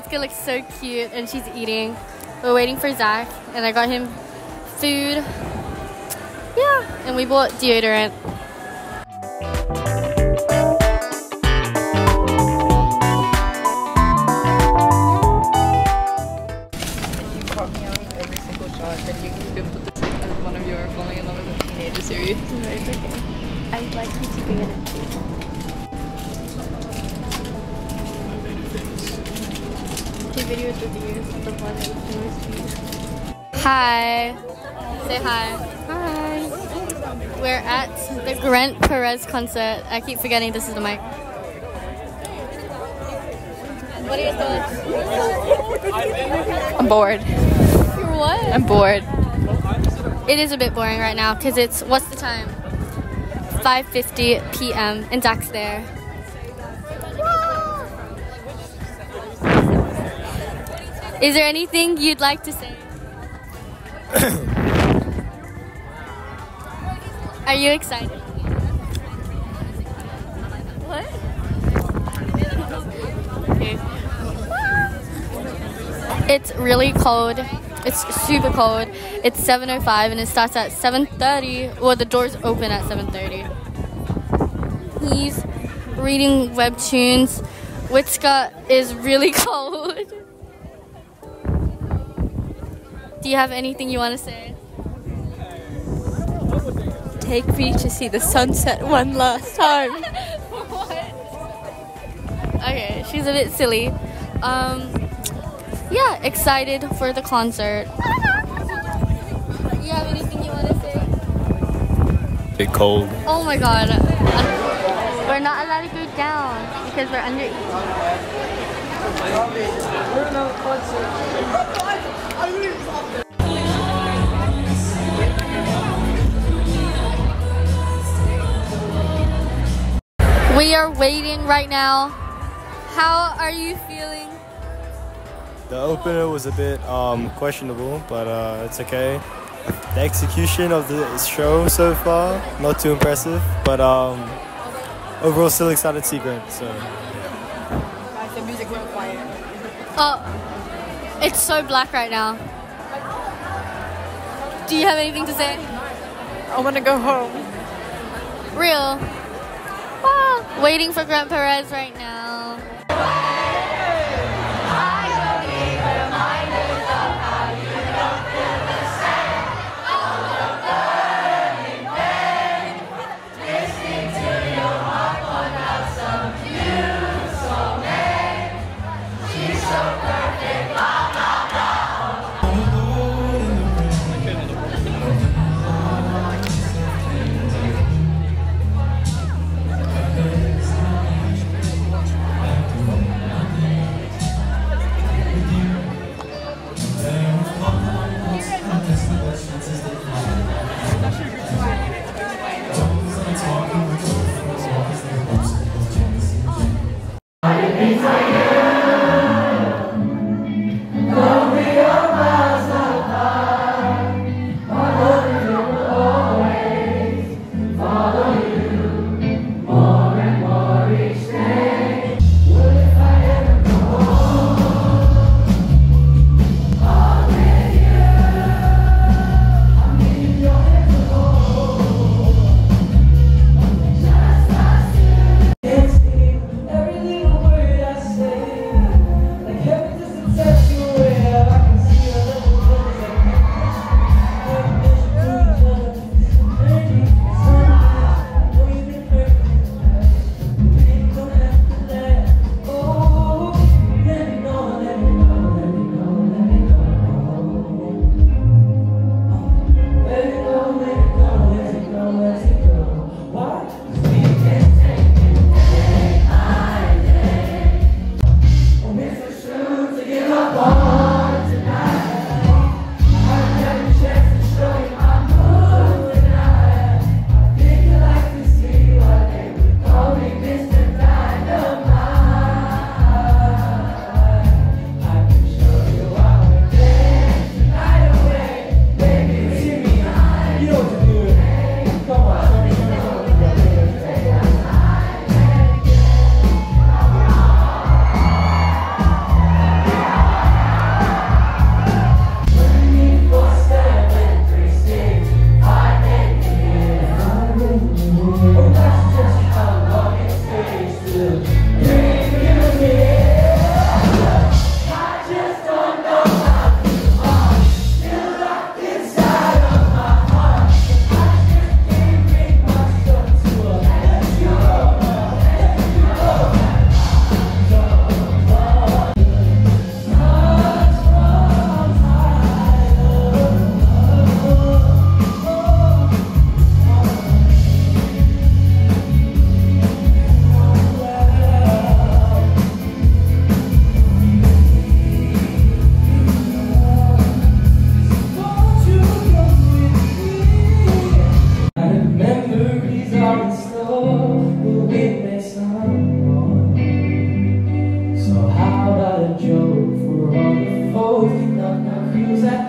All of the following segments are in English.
Witzka looks so cute and she's eating. We're waiting for Zach and I got him food. Yeah, and we bought deodorant. you caught me on every single shot, then you could put this as one of your falling in love with a teenager series. No, it's okay. I'd like you to be in videos with you, the one Hi. Say hi. Hi. We're at the Grent Perez concert. I keep forgetting this is the mic. What are your thoughts? I'm bored. You're what? I'm bored. It is a bit boring right now because it's what's the time? 5:50 p.m. and Zach's there. Is there anything you'd like to say? Are you excited? What? Okay. It's really cold. It's super cold. It's 7:05 and it starts at 7:30. Well, the doors open at 7:30. He's reading webtoons. Witzka is really cold. Do you have anything you want to say? Take me to see the sunset one last time. what? Okay, she's a bit silly. Um, yeah, excited for the concert. You have anything you want to say? Bit cold. Oh my god. We're not allowed to go down because we're under. We are waiting right now. How are you feeling? The opener was a bit um, questionable, but uh, it's okay. The execution of the show so far, not too impressive, but um, overall still excited to see Grent. So Guys, the music went quiet. Oh, it's so black right now. Do you have anything to say? I want to go home. Real. Ah, waiting for Grent Perez right now.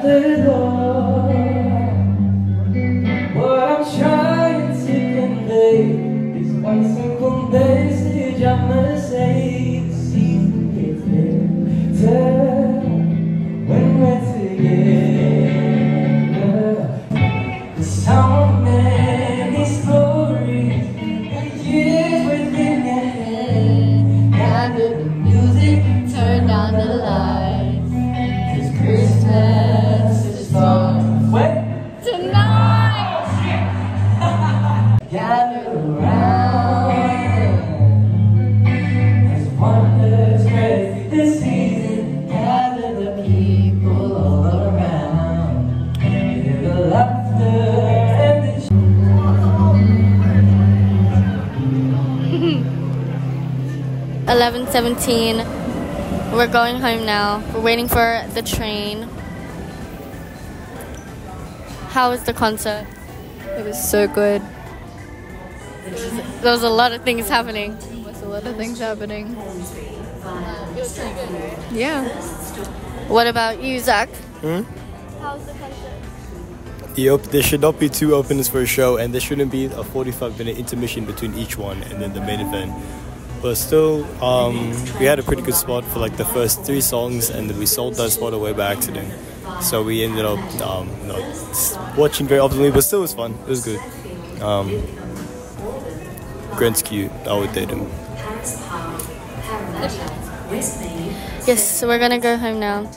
Deus. Eleven seventeen. We're going home now. We're waiting for the train. How was the concert? It was so good. There was a lot of things happening. There was a lot of things happening. Yeah. What about you, Zach? Hmm? How was the concert? The op- there should not be two openers for a show, and there shouldn't be a 45 minute intermission between each one and then the main event. But still, um, we had a pretty good spot for like the first three songs, and we sold that spot away by accident. So we ended up um, not watching very optimally, but still it was fun. It was good. Um, Grent's cute. I would date him. Yes, so we're gonna go home now.